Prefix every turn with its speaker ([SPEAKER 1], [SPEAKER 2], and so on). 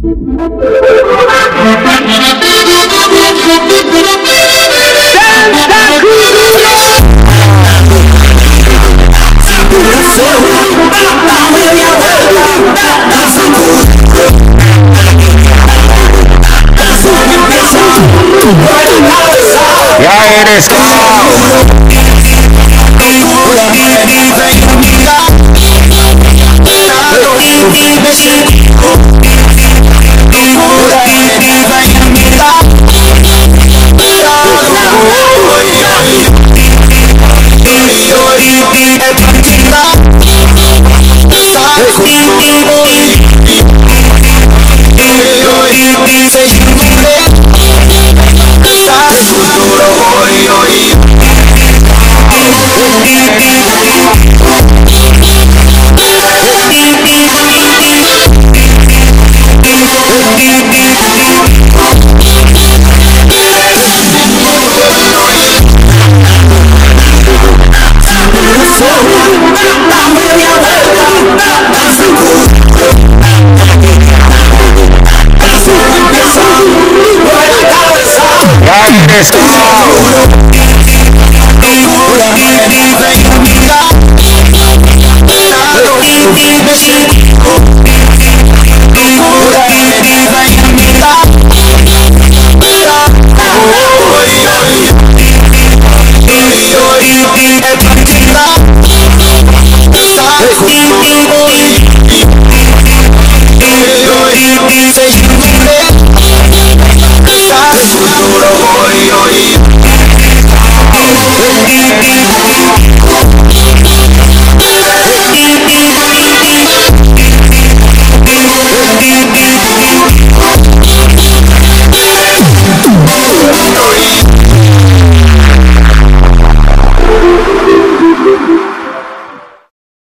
[SPEAKER 1] Hear this song? Why you missed?